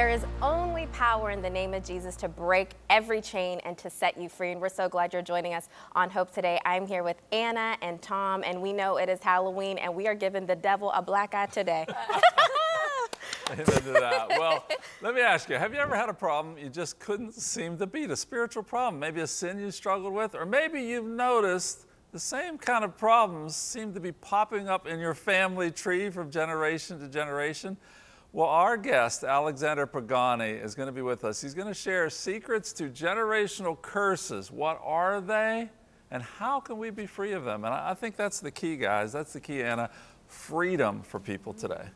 There is only power in the name of Jesus to break every chain and to set you free. And we're so glad you're joining us on Hope today. I'm here with Anna and Tom, and we know it is Halloween, and we are giving the devil a black eye today. Amen to that. Well, let me ask you have you ever had a problem you just couldn't seem to beat? A spiritual problem, maybe a sin you struggled with, or maybe you've noticed the same kind of problems seem to be popping up in your family tree from generation to generation. Well, our guest, Alexander Pagani, is going to be with us. He's going to share secrets to generational curses. What are they? And how can we be free of them? And I think that's the key, guys. That's the key, Anna. Freedom for people today.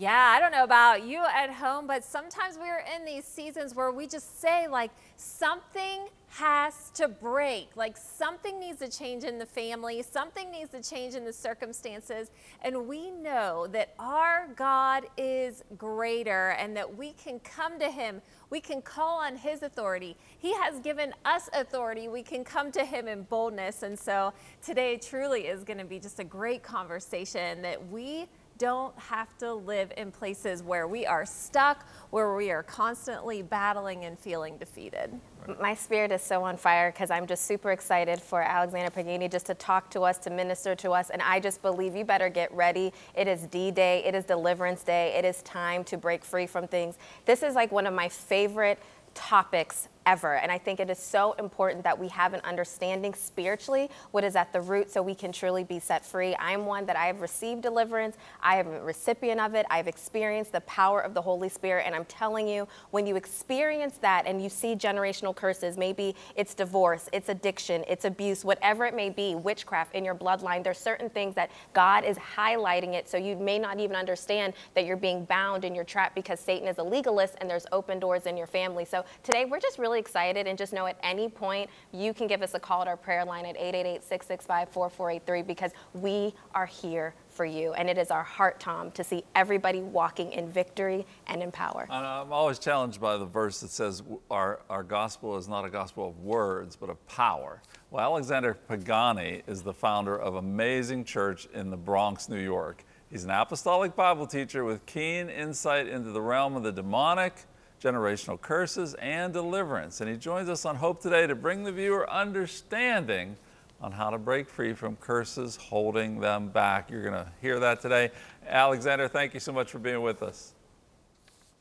Yeah, I don't know about you at home, but sometimes we're in these seasons where we just say, like, something has to break. Like, something needs to change in the family, something needs to change in the circumstances. And we know that our God is greater and that we can come to Him. We can call on His authority. He has given us authority. We can come to Him in boldness. And so today truly is going to be just a great conversation that we don't have to live in places where we are stuck, where we are constantly battling and feeling defeated. My spirit is so on fire because I'm just super excited for Alexander Pagani just to talk to us, to minister to us. And I just believe you better get ready. It is D Day, it is Deliverance Day, it is time to break free from things. This is like one of my favorite topics ever. And I think it is so important that we have an understanding spiritually what is at the root so we can truly be set free. I'm one that I have received deliverance, I am a recipient of it, I've experienced the power of the Holy Spirit. And I'm telling you, when you experience that and you see generational curses, maybe it's divorce, it's addiction, it's abuse, whatever it may be, witchcraft in your bloodline, there's certain things that God is highlighting it so you may not even understand that you're being bound and you're trapped because Satan is a legalist and there's open doors in your family. So today we're just really really excited and just know at any point you can give us a call at our prayer line at 888-665-4483 because we are here for you. And it is our heart, Tom, to see everybody walking in victory and in power. I'm always challenged by the verse that says our, our gospel is not a gospel of words, but of power. Well, Alexander Pagani is the founder of Amazing Church in the Bronx, New York. He's an apostolic Bible teacher with keen insight into the realm of the demonic, generational curses, and deliverance. And he joins us on Hope today to bring the viewer understanding on how to break free from curses holding them back. You're going to hear that today. Alexander, thank you so much for being with us.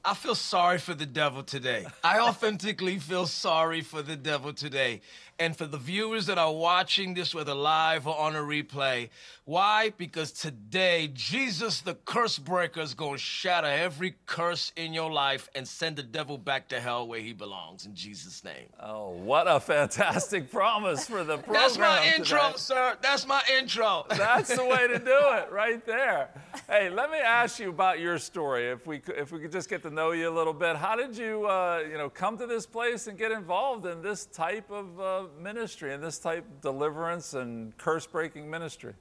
I feel sorry for the devil today. I authentically feel sorry for the devil today. And for the viewers that are watching this, whether live or on a replay, why? Because today, Jesus, the curse breaker, is going to shatter every curse in your life and send the devil back to hell where he belongs in Jesus' name. Oh, what a fantastic promise for the program. That's my intro, today. sir. That's my intro. That's the way to do it, right there. Hey, let me ask you about your story. If we could, if we could just get to know you a little bit, how did you, uh, you know, come to this place and get involved in this type of uh, ministry and this type of deliverance and curse breaking ministry?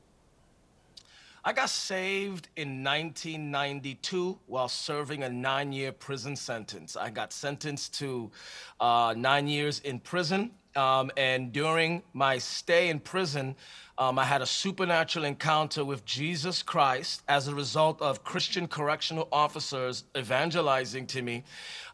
I got saved in 1992 while serving a nine year prison sentence. I got sentenced to uh, nine years in prison. Um, and during my stay in prison, um, I had a supernatural encounter with Jesus Christ as a result of Christian correctional officers evangelizing to me.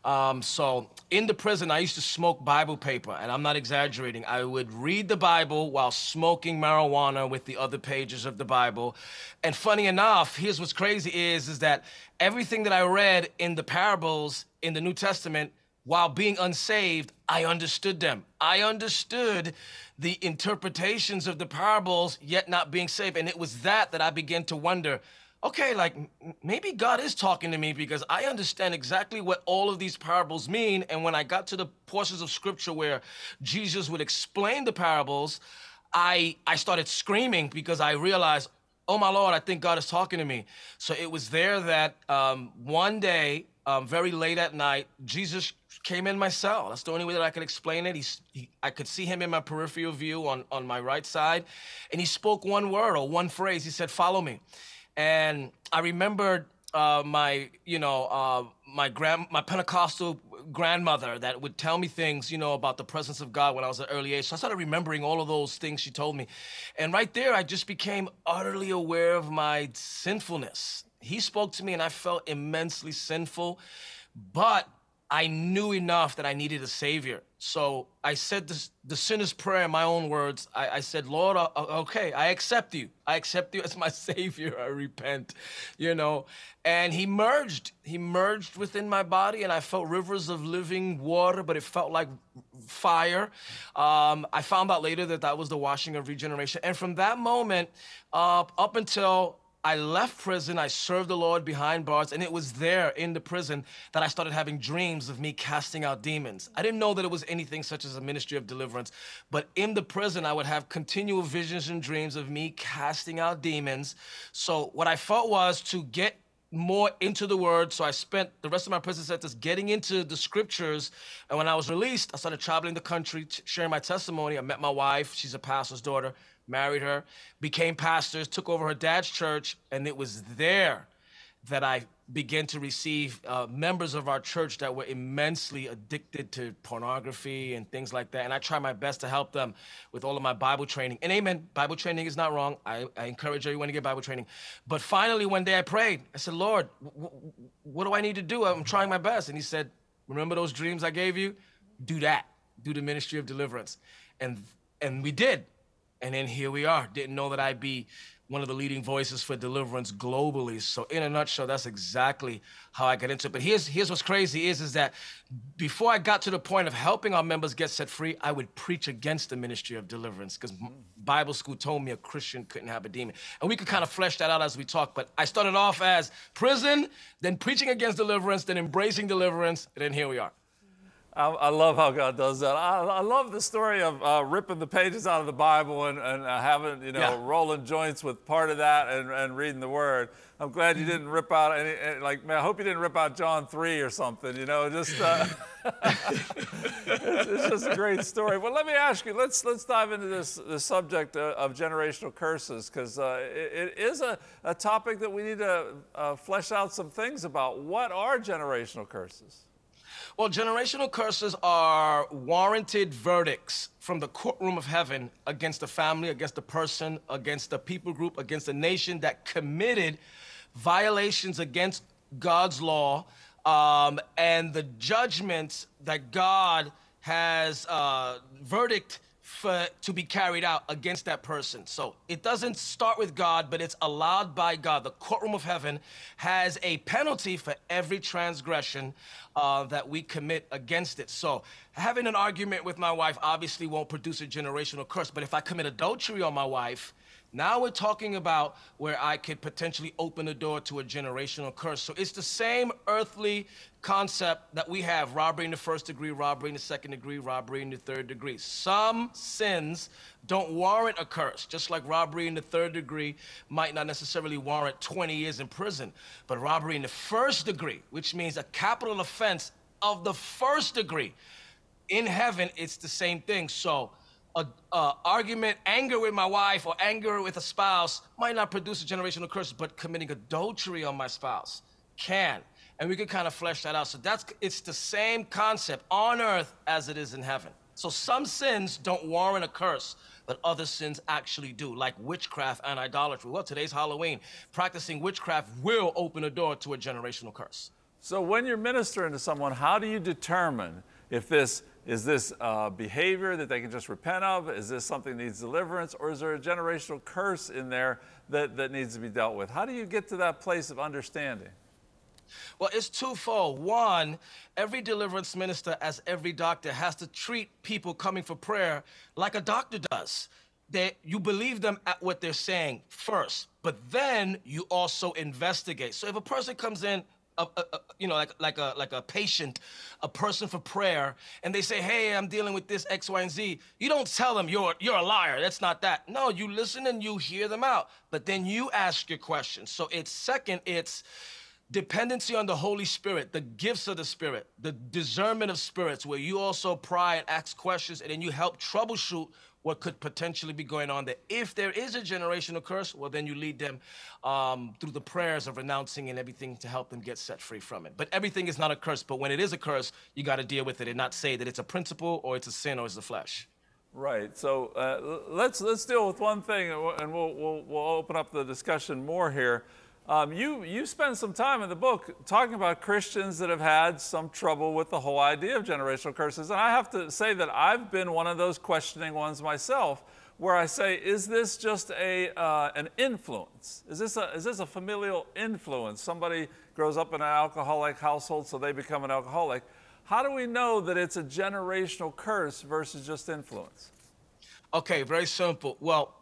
Um, so in the prison, I used to smoke Bible paper, and I'm not exaggerating. I would read the Bible while smoking marijuana with the other pages of the Bible. And funny enough, here's what's crazy is, is that everything that I read in the parables in the New Testament while being unsaved, I understood them. I understood the interpretations of the parables, yet not being saved. And it was that that I began to wonder okay, like maybe God is talking to me because I understand exactly what all of these parables mean. And when I got to the portions of scripture where Jesus would explain the parables, I, I started screaming because I realized, oh my Lord, I think God is talking to me. So it was there that um, one day um, very late at night, Jesus came in my cell. That's the only way that I could explain it. He's, he, I could see him in my peripheral view on, on my right side, and he spoke one word or one phrase. He said, "Follow me," and I remembered uh, my, you know, uh, my grand, my Pentecostal grandmother that would tell me things, you know, about the presence of God when I was at early age. So I started remembering all of those things she told me, and right there, I just became utterly aware of my sinfulness he spoke to me and I felt immensely sinful. But I knew enough that I needed a savior. So I said this, the sinner's prayer in my own words. I, I said, Lord, uh, uh, okay, I accept you. I accept you as my savior. I repent, you know. And he merged. He merged within my body, and I felt rivers of living water, but it felt like fire. Um, I found out later that that was the washing of regeneration. And from that moment uh, up until I left prison, I served the Lord behind bars, and it was there in the prison that I started having dreams of me casting out demons. I didn't know that it was anything such as a ministry of deliverance, but in the prison, I would have continual visions and dreams of me casting out demons. So, what I felt was to get more into the word. So I spent the rest of my prison sentence getting into the scriptures. And when I was released, I started traveling the country, sharing my testimony. I met my wife. She's a pastor's daughter married her, became pastors, took over her dad's church, and it was there that I began to receive uh, members of our church that were immensely addicted to pornography and things like that. And I try my best to help them with all of my Bible training. And amen, Bible training is not wrong. I, I encourage everyone to get Bible training. But finally, one day I prayed. I said, Lord, what do I need to do? I'm trying my best. And He said, Remember those dreams I gave you? Do that. Do the ministry of deliverance. And and we did. And then here we are. Didn't know that I'd be one of the leading voices for deliverance globally. So in a nutshell, that's exactly how I got into it. But here's here's what's crazy is is that before I got to the point of helping our members get set free, I would preach against the ministry of deliverance because Bible school told me a Christian couldn't have a demon. And we could kind of flesh that out as we talk. But I started off as prison, then preaching against deliverance, then embracing deliverance, and then here we are. I, I, love how God does that. I, I love the story of uh, ripping the pages out of the Bible and, and uh, having, you know, yeah. rolling joints with part of that and, and reading the Word. I'm glad you didn't rip out any, any, like, man, I hope you didn't rip out John 3 or something, you know, just, uh, it's, it's, just a great story. Well, let me ask you, let's, let's dive into this, this subject uh, of generational curses, because uh, it, it is a, a topic that we need to uh, flesh out some things about. What are generational curses? Well, generational curses are warranted verdicts from the courtroom of heaven against a family, against a person, against a people group, against a nation that committed violations against God's law, um, and the judgments that God has uh, verdict for, to be carried out against that person. So it doesn't start with God, but it's allowed by God. The courtroom of heaven has a penalty for every transgression uh, that we commit against it. So having an argument with my wife obviously won't produce a generational curse, but if I commit adultery on my wife, now we're talking about where I could potentially open the door to a generational curse. So it's the same earthly concept that we have robbery in the first degree, robbery in the second degree, robbery in the third degree. Some sins don't warrant a curse, just like robbery in the third degree might not necessarily warrant 20 years in prison. But robbery in the first degree, which means a capital offense of the first degree, in heaven, it's the same thing. So, a, argument, anger with my wife or anger with a spouse might not produce a generational curse, but committing adultery on my spouse can. And we can kind of flesh that out. So that's it's the same concept on earth as it is in heaven. So some sins don't warrant a curse, but other sins actually do, like witchcraft and idolatry. Well, today's Halloween. Practicing witchcraft will open a door to a generational curse. So when you're ministering to someone, how do you determine if this is this behavior that they can just repent of? Is this something that needs deliverance? Or is there a generational curse in there that, that needs to be dealt with? How do you get to that place of understanding? Well, it's twofold. One, every deliverance minister, as every doctor, has to treat people coming for prayer like a doctor does. That you believe them at what they're saying first, but then you also investigate. So if a person comes in a, a, you know, like like a like a patient, a person for prayer, and they say, "Hey, I'm dealing with this X, Y, and Z." You don't tell them you're you're a liar. That's not that. No, you listen and you hear them out, but then you ask your questions. So it's second, it's dependency on the Holy Spirit, the gifts of the Spirit, the discernment of spirits, where you also pry and ask questions, and then you help troubleshoot what could potentially be going on there. If there is a generational curse, well, then you lead them um, through the prayers of renouncing and everything to help them get set free from it. But everything is not a curse. But when it is a curse, you got to deal with it and not say that it's a principle or it's a sin or it's the flesh. Right. So uh, let's let's deal with one thing, and we'll, we'll we'll open up the discussion more here. Um, you, you spend some time in the book talking about Christians that have had some trouble with the whole idea of generational curses. And I have to say that I've been one of those questioning ones myself, where I say, is this just a, uh, an influence? Is this, a, is this a familial influence? Somebody grows up in an alcoholic household, so they become an alcoholic. How do we know that it's a generational curse versus just influence? Okay, very simple. Well,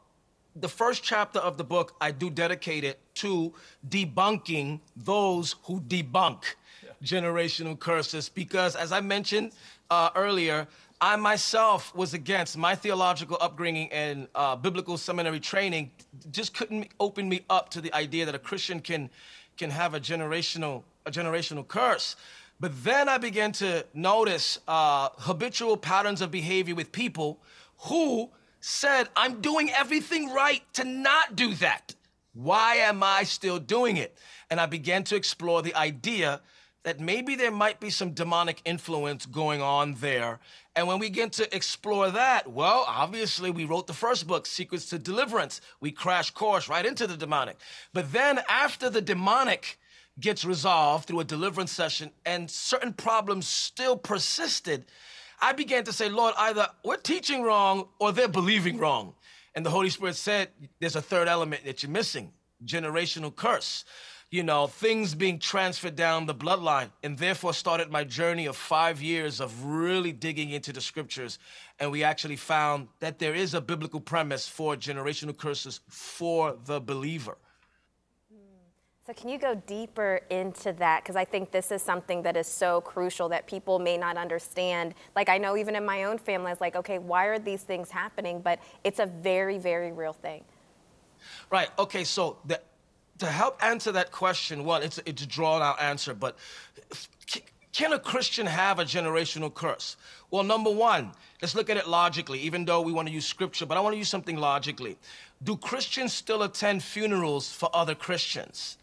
the first chapter of the book, I do dedicate it to debunking those who debunk yeah. generational curses because, as I mentioned uh, earlier, I myself was against my theological upbringing and uh, biblical seminary training just couldn't open me up to the idea that a Christian can can have a generational a generational curse. But then I began to notice uh, habitual patterns of behavior with people who said, I'm doing everything right to not do that. Why am I still doing it? And I began to explore the idea that maybe there might be some demonic influence going on there. And when we begin to explore that, well, obviously we wrote the first book, Secrets to Deliverance. We crash course right into the demonic. But then after the demonic gets resolved through a deliverance session and certain problems still persisted, I began to say, Lord, either we're teaching wrong or they're believing wrong. And the Holy Spirit said, there's a third element that you're missing generational curse. You know, things being transferred down the bloodline, and therefore started my journey of five years of really digging into the scriptures. And we actually found that there is a biblical premise for generational curses for the believer. So, can you go deeper into that? Because I think this is something that is so crucial that people may not understand. Like, I know even in my own family, it's like, okay, why are these things happening? But it's a very, very real thing. Right. Okay. So, the, to help answer that question, one, it's, it's a drawn out answer, but can a Christian have a generational curse? Well, number one, let's look at it logically, even though we want to use scripture, but I want to use something logically. Do Christians still attend funerals for other Christians?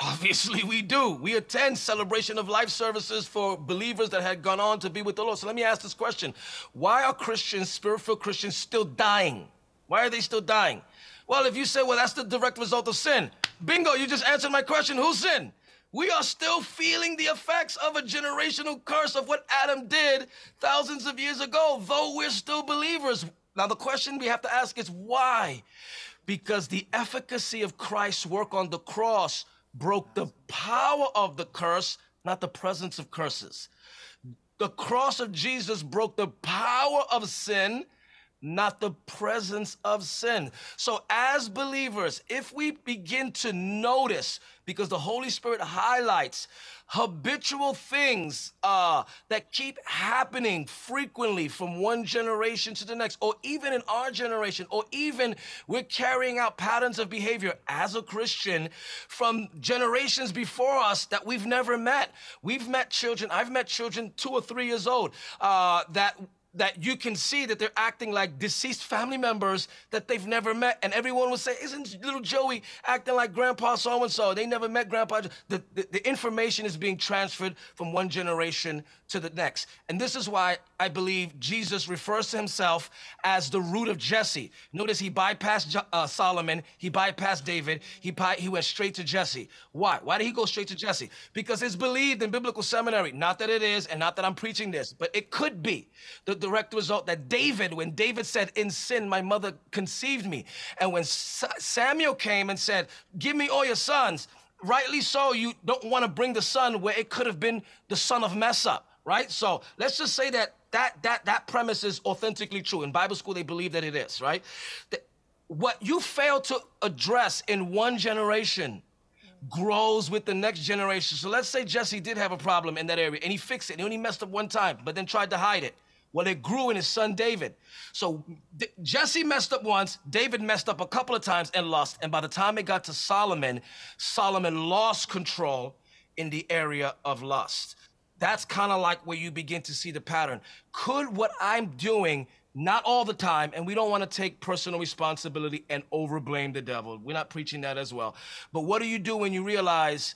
Obviously, we do. We attend celebration of life services for believers that had gone on to be with the Lord. So let me ask this question Why are Christians, spiritual Christians, still dying? Why are they still dying? Well, if you say, well, that's the direct result of sin, bingo, you just answered my question. Who's sin? We are still feeling the effects of a generational curse of what Adam did thousands of years ago, though we're still believers. Now, the question we have to ask is why? Because the efficacy of Christ's work on the cross broke the power of the curse, not the presence of curses. The cross of Jesus broke the power of sin, not the presence of sin. So, as believers, if we begin to notice, because the Holy Spirit highlights habitual things uh, that keep happening frequently from one generation to the next, or even in our generation, or even we're carrying out patterns of behavior as a Christian from generations before us that we've never met. We've met children, I've met children two or three years old uh, that that you can see that they're acting like deceased family members that they've never met. And everyone will say, Isn't little Joey acting like Grandpa so and so? They never met Grandpa. The, the, the, information is being transferred from one generation to the next. And this is why I believe Jesus refers to himself as the root of Jesse. Notice he bypassed uh, Solomon, he bypassed David, he, he went straight to Jesse. Why? Why did he go straight to Jesse? Because it's believed in biblical seminary, not that it is, and not that I'm preaching this, but it could be The, the direct result that David, when David said, In sin, my mother conceived me, and when Samuel came and said, Give me all your sons, rightly so, you don't want to bring the son where it could have been the son of mess up right? So let's just say that that that that premise is authentically true. In Bible school, they believe that it is, right? What you fail to address in one generation grows with the next generation. So let's say Jesse did have a problem in that area and he fixed it. He only messed up one time, but then tried to hide it. Well, it grew in his son David. So D- Jesse messed up once, David messed up a couple of times and lost. And by the time it got to Solomon, Solomon lost control in the area of lust that's kind of like where you begin to see the pattern. Could what I'm doing, not all the time, and we don't want to take personal responsibility and overblame the devil. We're not preaching that as well. But what do you do when you realize,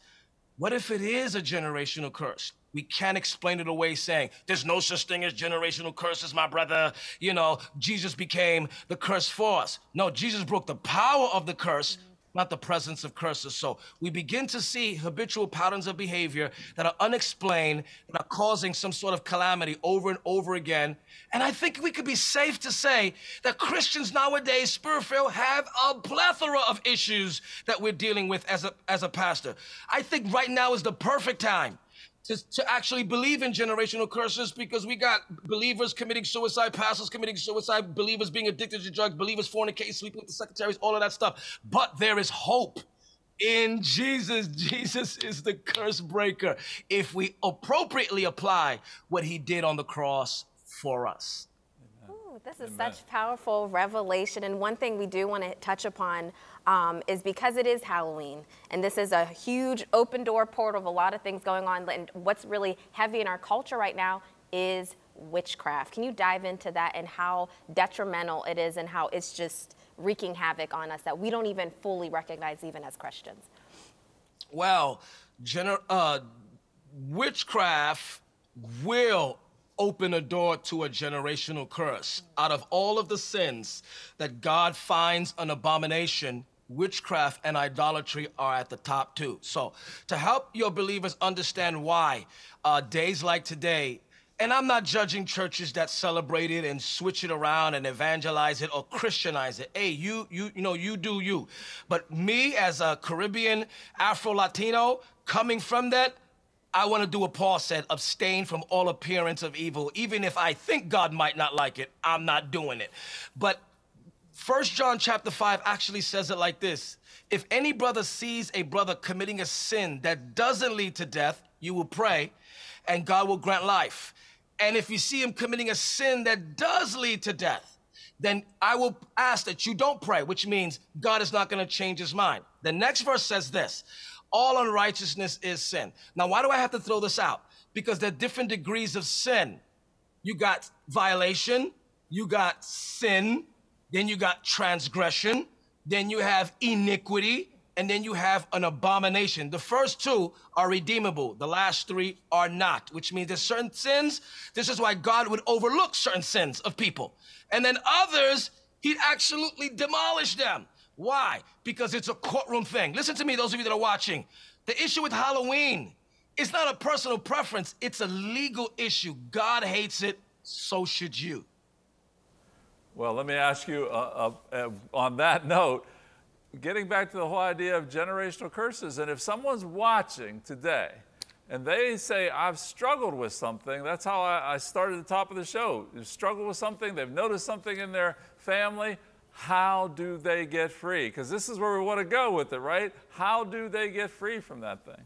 what if it is a generational curse? We can't explain it away saying, there's no such thing as generational curses, my brother. You know, Jesus became the curse for us. No, Jesus broke the power of the curse not the presence of curses. So we begin to see habitual patterns of behavior that are unexplained, that are causing some sort of calamity over and over again. And I think we could be safe to say that Christians nowadays, spirit filled, have a plethora of issues that we're dealing with as a, as a pastor. I think right now is the perfect time to, to actually believe in generational curses because we got believers committing suicide, pastors committing suicide, believers being addicted to drugs, believers fornicating, sleeping with the secretaries, all of that stuff. But there is hope in Jesus. Jesus is the curse breaker if we appropriately apply what he did on the cross for us. This is such powerful revelation. And one thing we do want to touch upon um, is because it is Halloween, and this is a huge open door portal of a lot of things going on. And what's really heavy in our culture right now is witchcraft. Can you dive into that and how detrimental it is and how it's just wreaking havoc on us that we don't even fully recognize, even as Christians? Well, gener- uh, witchcraft will open a door to a generational curse. Out of all of the sins that God finds an abomination, witchcraft and idolatry are at the top two. So, to help your believers understand why uh, days like today, and I'm not judging churches that celebrate it and switch it around and evangelize it or Christianize it. Hey, you, you, you know, you do you. But me as a Caribbean Afro Latino coming from that, I want to do what Paul said abstain from all appearance of evil. Even if I think God might not like it, I'm not doing it. But First John chapter 5 actually says it like this If any brother sees a brother committing a sin that doesn't lead to death, you will pray, and God will grant life. And if you see him committing a sin that does lead to death, then I will ask that you don't pray, which means God is not going to change his mind. The next verse says this all unrighteousness is sin. Now, why do I have to throw this out? Because there are different degrees of sin. You got violation, you got sin, then you got transgression, then you have iniquity, and then you have an abomination. The first two are redeemable, the last three are not, which means there's certain sins. This is why God would overlook certain sins of people. And then others, he'd absolutely demolish them. Why? Because it's a courtroom thing. Listen to me, those of you that are watching. The issue with Halloween it's not a personal preference, it's a legal issue. God hates it, so should you. Well, let me ask you uh, uh, uh, on that note, getting back to the whole idea of generational curses, and if someone's watching today and they say, I've struggled with something, that's how I, started the top of the show. You've struggled with something, they've noticed something in their family, how do they get free? Because this is where we want to go with it, right? How do they get free from that thing?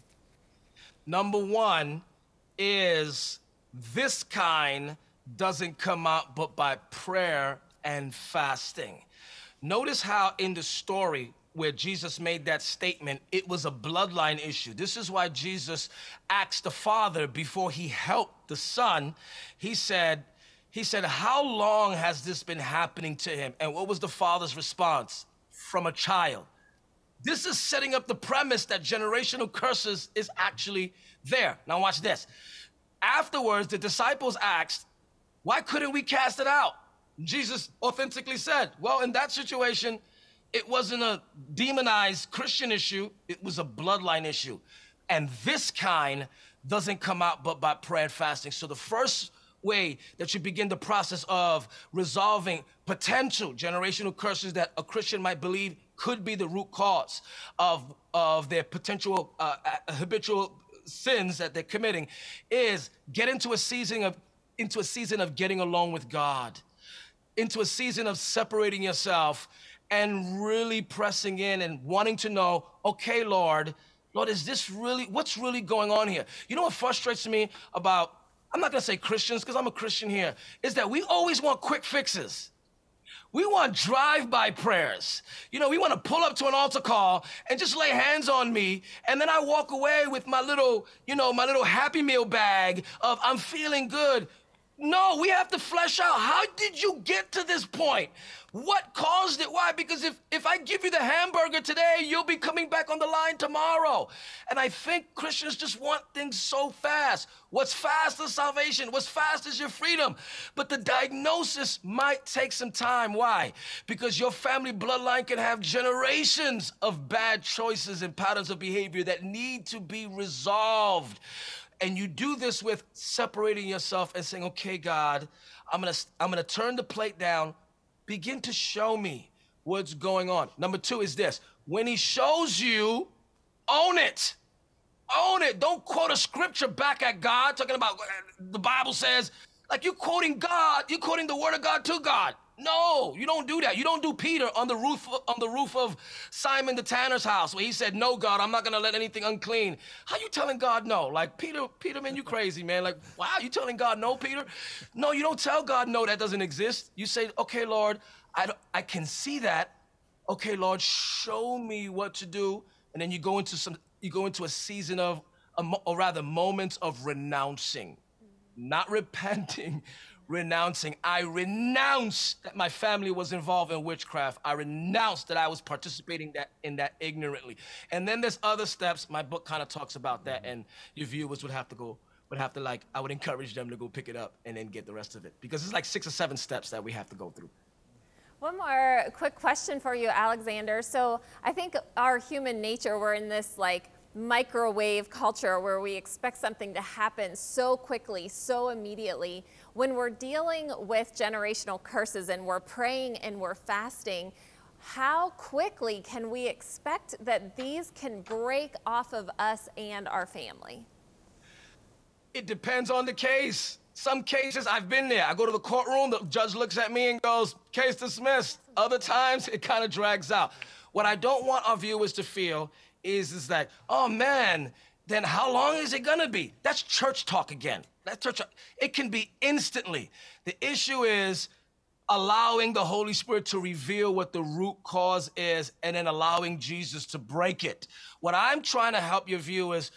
Number one is this kind doesn't come out but by prayer and fasting. Notice how in the story where Jesus made that statement, it was a bloodline issue. This is why Jesus asked the Father before he helped the Son. He said, he said, How long has this been happening to him? And what was the father's response? From a child. This is setting up the premise that generational curses is actually there. Now, watch this. Afterwards, the disciples asked, Why couldn't we cast it out? Jesus authentically said, Well, in that situation, it wasn't a demonized Christian issue, it was a bloodline issue. And this kind doesn't come out but by prayer and fasting. So the first way that you begin the process of resolving potential generational curses that a Christian might believe could be the root cause of, of their potential uh, uh, habitual sins that they're committing is get into a season of into a season of getting along with God, into a season of separating yourself and really pressing in and wanting to know, okay, Lord, Lord, is this really what's really going on here? You know what frustrates me about I'm not gonna say Christians because I'm a Christian here, is that we always want quick fixes. We want drive by prayers. You know, we want to pull up to an altar call and just lay hands on me. And then I walk away with my little, you know, my little happy meal bag of I'm feeling good. No, we have to flesh out. How did you get to this point? What caused it? Why? Because if, if I give you the hamburger today, you'll be coming back on the line tomorrow. And I think Christians just want things so fast. What's fast is salvation. What's fast is your freedom. But the diagnosis might take some time. Why? Because your family bloodline can have generations of bad choices and patterns of behavior that need to be resolved. And you do this with separating yourself and saying, okay, God, I'm gonna, I'm gonna turn the plate down. Begin to show me what's going on. Number two is this when he shows you, own it. Own it. Don't quote a scripture back at God talking about uh, the Bible says, like you're quoting God, you're quoting the word of God to God. No, you don't do that. You don't do Peter on the roof on the roof of Simon the tanner's house where he said, "No, God, I'm not gonna let anything unclean." How you telling God no? Like Peter, Peter, man, you crazy, man. Like, wow, you telling God no, Peter? No, you don't tell God no. That doesn't exist. You say, "Okay, Lord, I I can see that. Okay, Lord, show me what to do." And then you go into some you go into a season of or rather moments of renouncing, not repenting renouncing. I renounce that my family was involved in witchcraft. I renounce that I was participating that in that ignorantly. And then there's other steps. My book kind of talks about that, and your viewers would have to go would have to like I would encourage them to go pick it up and then get the rest of it because it's like six or seven steps that we have to go through. One more quick question for you, Alexander. So I think our human nature, we're in this like microwave culture where we expect something to happen so quickly, so immediately. When we're dealing with generational curses and we're praying and we're fasting, how quickly can we expect that these can break off of us and our family? It depends on the case. Some cases I've been there. I go to the courtroom, the judge looks at me and goes, case dismissed. Other times it kind of drags out. What I don't want our viewers to feel is, is that, oh man, then how long is it gonna be? That's church talk again. That church. It can be instantly. The issue is allowing the Holy Spirit to reveal what the root cause is and then allowing Jesus to break it. What I'm trying to help your viewers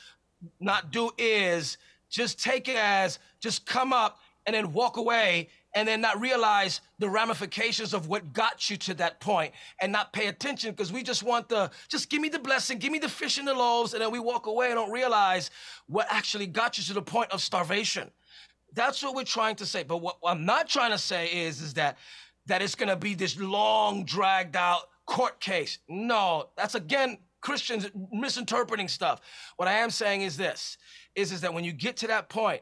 not do is just take it as just come up and then walk away and then not realize the ramifications of what got you to that point and not pay attention because we just want the just give me the blessing give me the fish and the loaves and then we walk away and don't realize what actually got you to the point of starvation. That's what we're trying to say. But what i'm not trying to say is is that that it's going to be this long dragged out court case. No that's again christians misinterpreting stuff. What i am saying is this is is that when you get to that point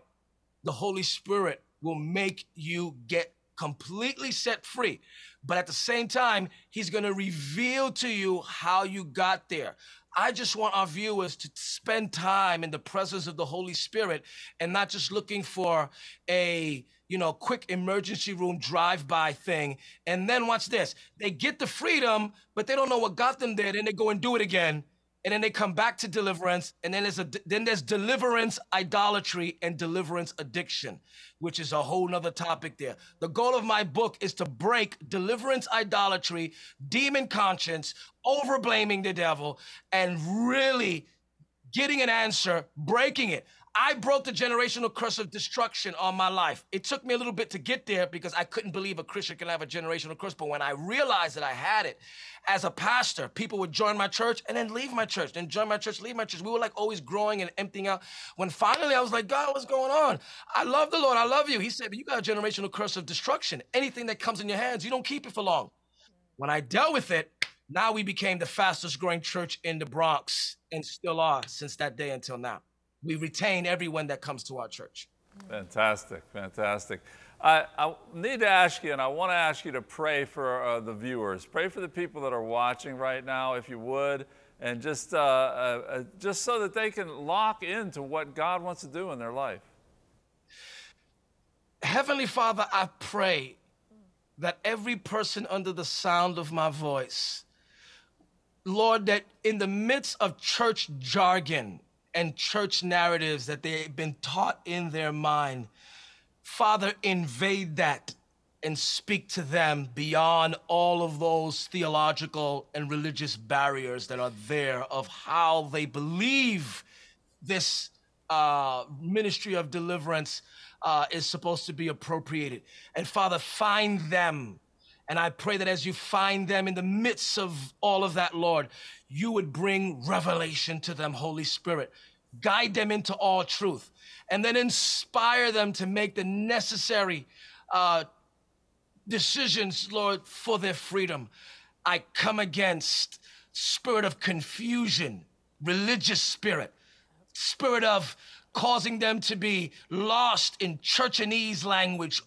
the holy spirit will make you get completely set free. But at the same time, he's going to reveal to you how you got there. I just want our viewers to spend time in the presence of the Holy Spirit and not just looking for a, you know, quick emergency room drive-by thing. And then watch this. They get the freedom, but they don't know what got them there. Then they go and do it again and then they come back to deliverance and then there's a then there's deliverance idolatry and deliverance addiction which is a whole nother topic there. The goal of my book is to break deliverance idolatry demon conscience over blaming the devil and really getting an answer breaking it I broke the generational curse of destruction on my life. It took me a little bit to get there because I couldn't believe a Christian can have a generational curse. But when I realized that I had it as a pastor, people would join my church and then leave my church, then join my church, leave my church. We were like always growing and emptying out. When finally I was like, God, what's going on? I love the Lord. I love you. He said, but you got a generational curse of destruction. Anything that comes in your hands, you don't keep it for long. When I dealt with it, now we became the fastest growing church in the Bronx and still are since that day until now we retain everyone that comes to our church. Fantastic, fantastic. I, I, need to ask you, and I want to ask you to pray for uh, the viewers. Pray for the people that are watching right now, if you would, and just, uh, uh, uh just so that they can lock into what God wants to do in their life. Heavenly Father, I pray that every person under the sound of my voice, Lord, that in the midst of church jargon, and church narratives that they've been taught in their mind. Father, invade that and speak to them beyond all of those theological and religious barriers that are there of how they believe this uh, ministry of deliverance uh, is supposed to be appropriated. And Father, find them. And I pray that as you find them in the midst of all of that, Lord, you would bring revelation to them, Holy Spirit. Guide them into all truth. And then inspire them to make the necessary uh, decisions, Lord, for their freedom. I come against spirit of confusion, religious spirit, spirit of causing them to be lost in churchanese language,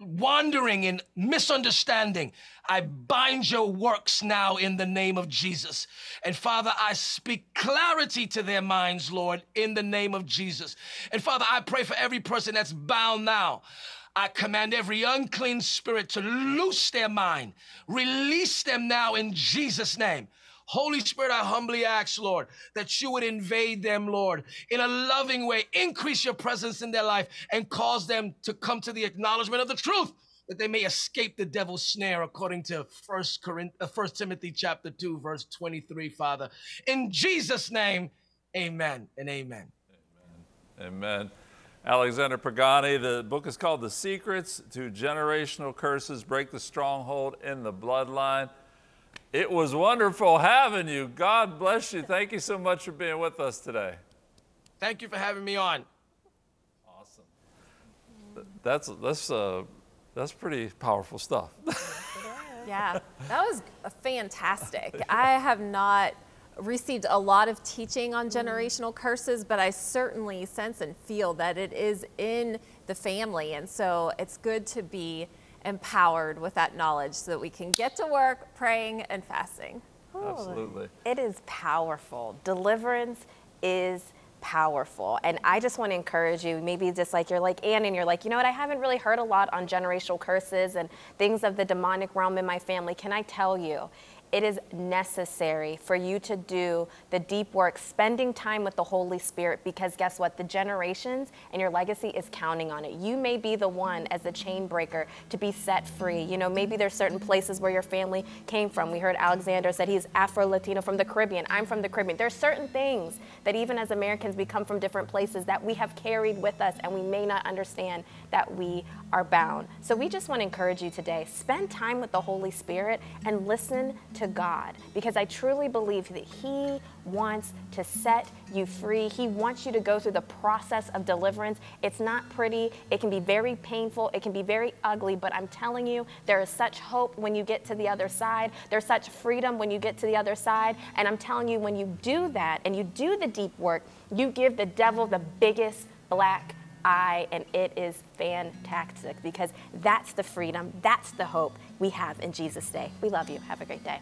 wandering in misunderstanding. I bind your works now in the name of Jesus. And Father, I speak clarity to their minds, Lord, in the name of Jesus. And Father, I pray for every person that's bound now. I command every unclean spirit to loose their mind, release them now in Jesus' name. Holy Spirit, I humbly ask, Lord, that you would invade them, Lord, in a loving way, increase your presence in their life, and cause them to come to the acknowledgement of the truth that they may escape the devil's snare according to 1 Corinth, uh, 1 Timothy chapter 2 verse 23 father. In Jesus name amen and amen. Amen. Amen. Alexander Pagani the book is called The Secrets to Generational Curses Break the Stronghold in the Bloodline it was wonderful having you. God bless you. Thank you so much for being with us today. Thank you for having me on. Awesome. That's that's uh, that's pretty powerful stuff. yeah, that was fantastic. I have not received a lot of teaching on generational curses, but I certainly sense and feel that it is in the family, and so it's good to be empowered with that knowledge so that we can get to work praying and fasting. Absolutely. It is powerful. Deliverance is powerful. And I just want to encourage you, maybe just like you're like Ann and you're like, you know what, I haven't really heard a lot on generational curses and things of the demonic realm in my family. Can I tell you? It is necessary for you to do the deep work, spending time with the Holy Spirit, because guess what? The generations and your legacy is counting on it. You may be the one as the chain breaker to be set free. You know, maybe there's certain places where your family came from. We heard Alexander said he's Afro Latino from the Caribbean. I'm from the Caribbean. There's certain things that even as Americans, we come from different places that we have carried with us and we may not understand that we are bound. So we just want to encourage you today spend time with the Holy Spirit and listen to God because I truly believe that He wants to set you free. He wants you to go through the process of deliverance. It's not pretty, it can be very painful, it can be very ugly, but I'm telling you, there is such hope when you get to the other side. There's such freedom when you get to the other side. And I'm telling you, when you do that and you do the deep work, you give the devil the biggest black eye, and it is fantastic because that's the freedom, that's the hope we have in Jesus' day. We love you. Have a great day.